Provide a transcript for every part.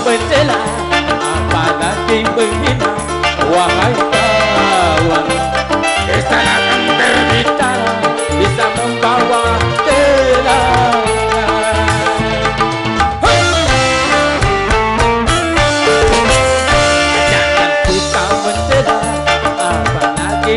mencela apa nanti menghina wahai kawan akan bisa membawa tenaga jangan kita mencela apa lagi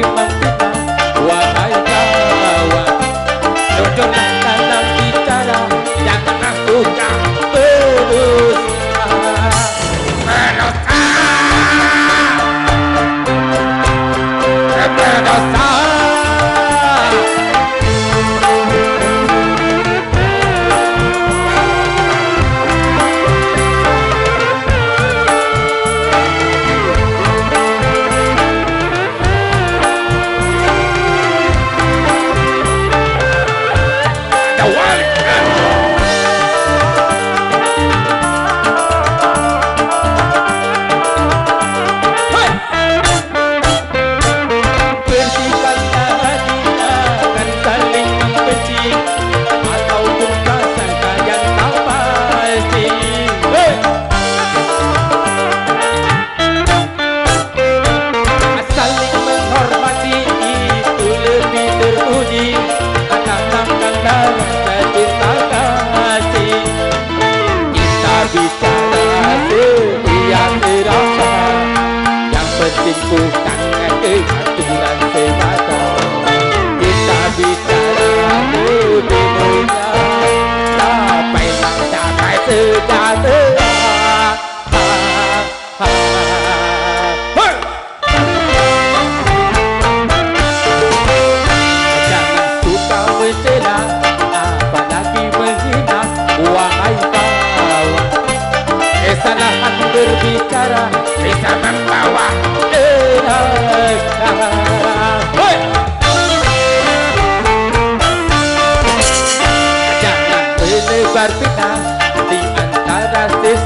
嗯 Kartika di antara siswa